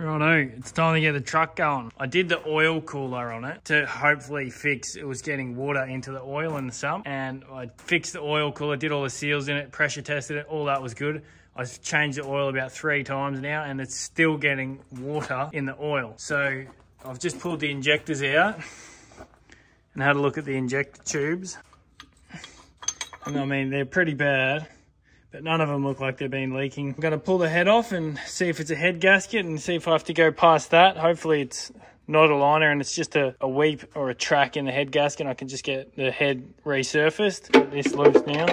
Righto, it's time to get the truck going. I did the oil cooler on it to hopefully fix, it was getting water into the oil in the sump. And I fixed the oil cooler, did all the seals in it, pressure tested it, all that was good. I've changed the oil about three times now and it's still getting water in the oil. So I've just pulled the injectors out and had a look at the injector tubes. And I mean, they're pretty bad but none of them look like they've been leaking. I'm going to pull the head off and see if it's a head gasket and see if I have to go past that. Hopefully it's not a liner and it's just a, a weep or a track in the head gasket. I can just get the head resurfaced. Get this loose now.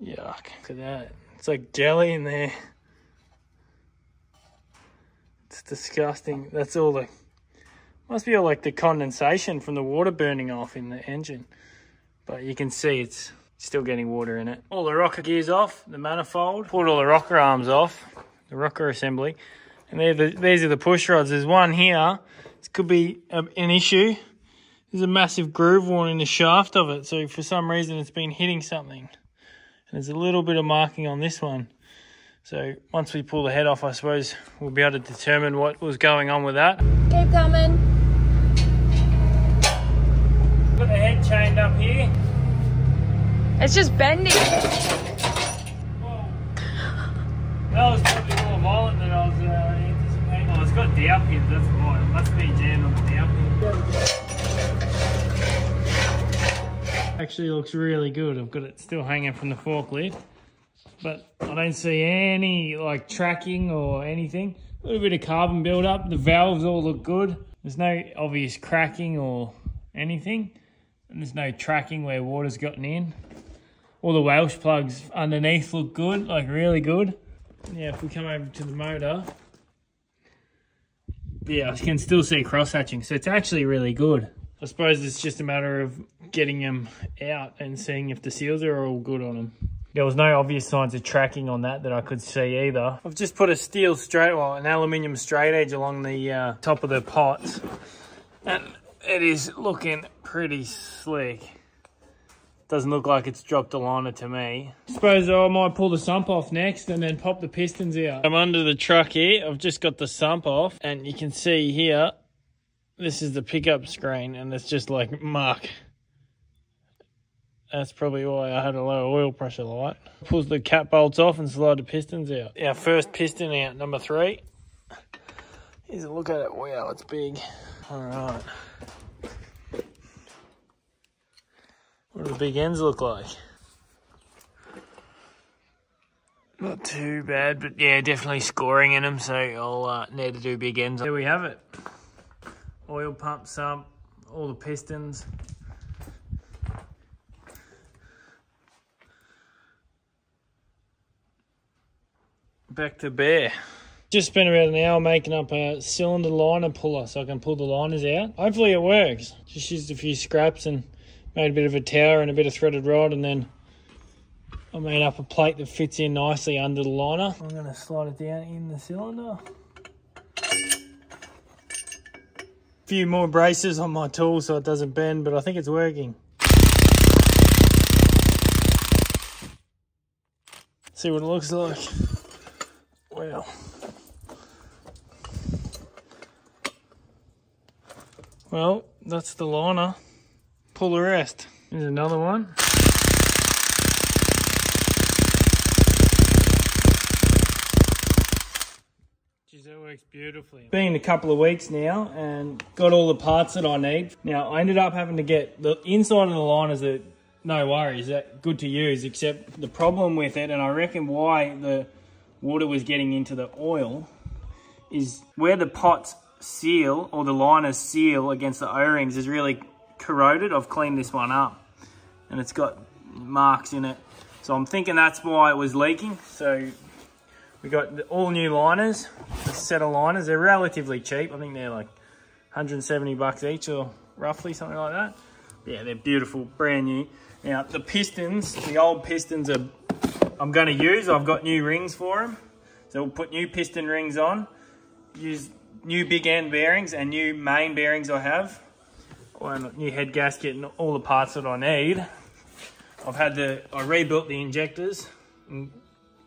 Yuck, look at that. It's like jelly in there. It's disgusting. That's all the, must be all like the condensation from the water burning off in the engine. But you can see it's still getting water in it. All the rocker gears off, the manifold. Pulled all the rocker arms off, the rocker assembly. And the, these are the push rods. There's one here. This could be a, an issue. There's a massive groove worn in the shaft of it. So for some reason it's been hitting something. And there's a little bit of marking on this one. So once we pull the head off, I suppose we'll be able to determine what was going on with that. Keep coming. Got chained up here. It's just bending. Well, that was probably more violent than I was uh, anticipating. Oh, it's got dowel pins, that's why. It must be jammed on the dowel pin. Actually looks really good. I've got it still hanging from the forklift. But I don't see any like tracking or anything. A little bit of carbon buildup. The valves all look good. There's no obvious cracking or anything. And there's no tracking where water's gotten in. All the Welsh plugs underneath look good, like really good. Yeah, if we come over to the motor, yeah, I can still see cross hatching. So it's actually really good. I suppose it's just a matter of getting them out and seeing if the seals are all good on them. There was no obvious signs of tracking on that that I could see either. I've just put a steel straight, well, an aluminium straight edge along the uh, top of the pot. And it is looking pretty slick. Doesn't look like it's dropped a liner to me. Suppose I might pull the sump off next and then pop the pistons out. I'm under the truck here. I've just got the sump off and you can see here, this is the pickup screen and it's just like muck. That's probably why I had a low oil pressure light. Pulls the cap bolts off and slide the pistons out. Our first piston out, number three. Here's a look at it. Wow, it's big. All right. What do the big ends look like? Not too bad, but yeah, definitely scoring in them, so I'll uh, need to do big ends. There we have it. Oil pump sump, all the pistons. Back to bare. Just spent about an hour making up a cylinder liner puller so I can pull the liners out. Hopefully it works. Just used a few scraps and made a bit of a tower and a bit of threaded rod and then I made up a plate that fits in nicely under the liner. I'm going to slide it down in the cylinder. A few more braces on my tool so it doesn't bend, but I think it's working. See what it looks like. Wow. Well, that's the liner pull the rest. Here's another one. Geez, that works beautifully. Been a couple of weeks now and got all the parts that I need. Now, I ended up having to get the inside of the liners that no worries, that good to use, except the problem with it, and I reckon why the water was getting into the oil, is where the pots seal or the liners seal against the O-rings is really corroded. I've cleaned this one up and it's got marks in it. So I'm thinking that's why it was leaking. So we got all new liners, a set of liners. They're relatively cheap. I think they're like 170 bucks each or roughly something like that. Yeah, they're beautiful, brand new. Now the pistons, the old pistons are, I'm gonna use. I've got new rings for them. So we'll put new piston rings on, use new big end bearings and new main bearings I have new head gasket and all the parts that I need. I've had the, I rebuilt the injectors, and,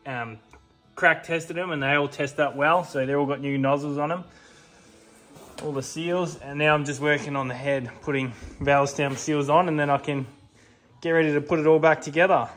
um, crack tested them and they all test up well. So they all got new nozzles on them. All the seals. And now I'm just working on the head, putting valve stem seals on and then I can get ready to put it all back together.